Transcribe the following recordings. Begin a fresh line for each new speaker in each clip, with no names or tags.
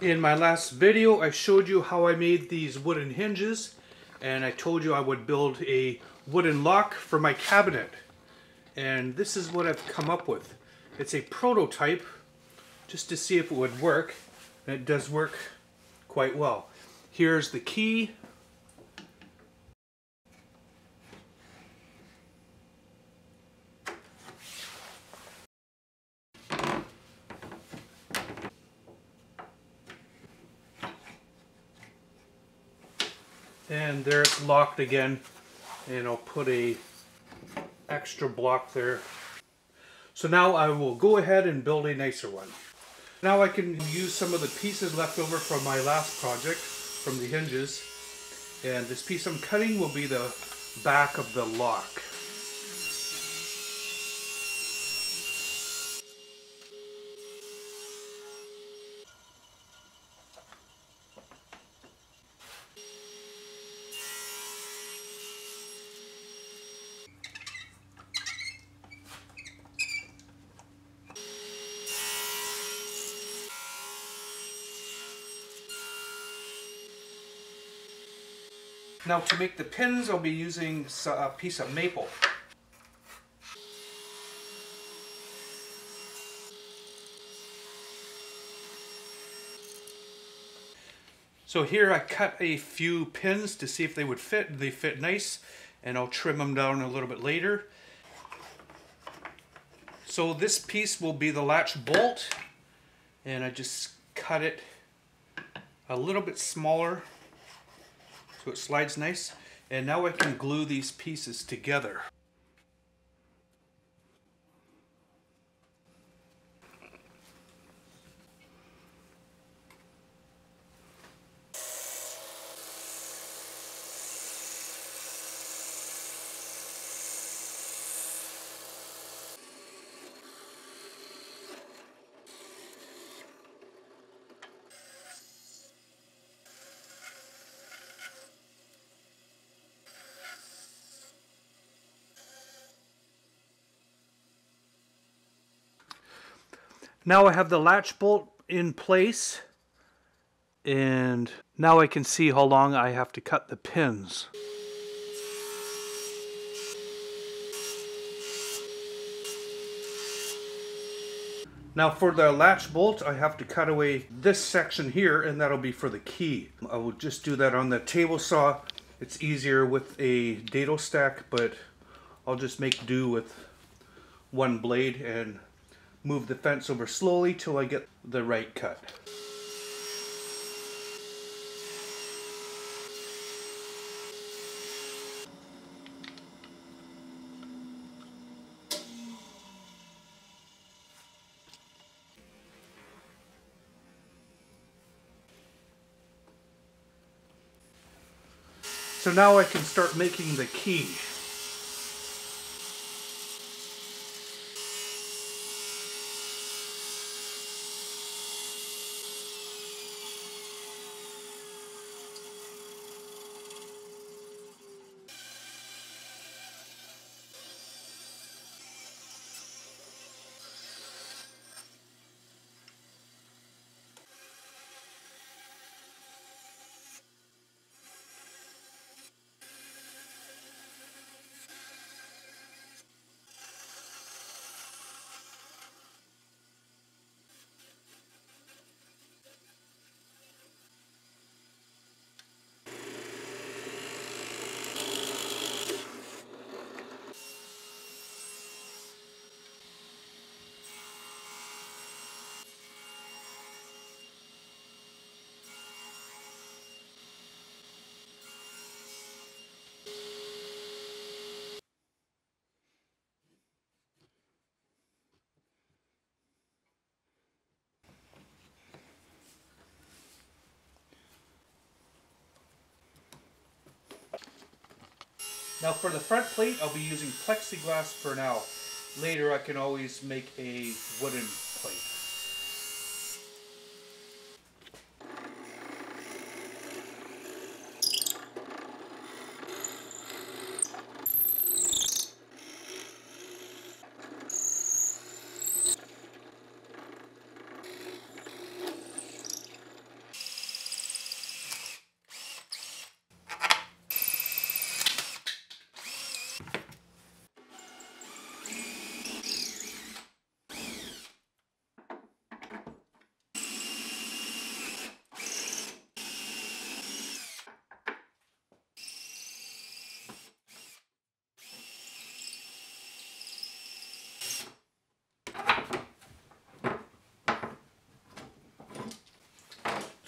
In my last video, I showed you how I made these wooden hinges and I told you I would build a wooden lock for my cabinet. And this is what I've come up with. It's a prototype just to see if it would work. And it does work quite well. Here's the key. And there it's locked again. And I'll put a extra block there. So now I will go ahead and build a nicer one. Now I can use some of the pieces left over from my last project, from the hinges. And this piece I'm cutting will be the back of the lock. Now to make the pins, I'll be using a piece of maple. So here I cut a few pins to see if they would fit. They fit nice and I'll trim them down a little bit later. So this piece will be the latch bolt and I just cut it a little bit smaller so it slides nice. And now I can glue these pieces together. Now I have the latch bolt in place and now I can see how long I have to cut the pins. Now for the latch bolt, I have to cut away this section here and that'll be for the key. I will just do that on the table saw. It's easier with a dado stack, but I'll just make do with one blade and move the fence over slowly till I get the right cut. So now I can start making the key. Now for the front plate, I'll be using plexiglass for now. Later I can always make a wooden plate.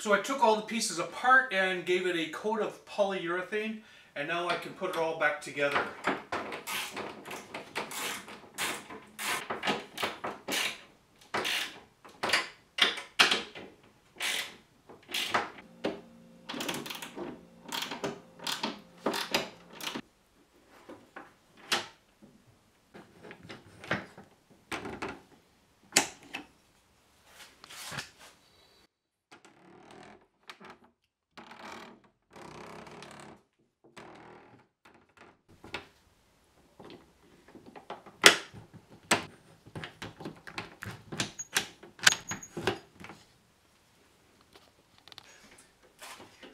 So I took all the pieces apart and gave it a coat of polyurethane and now I can put it all back together.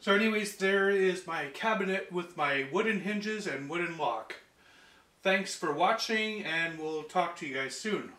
So anyways, there is my cabinet with my wooden hinges and wooden lock. Thanks for watching and we'll talk to you guys soon.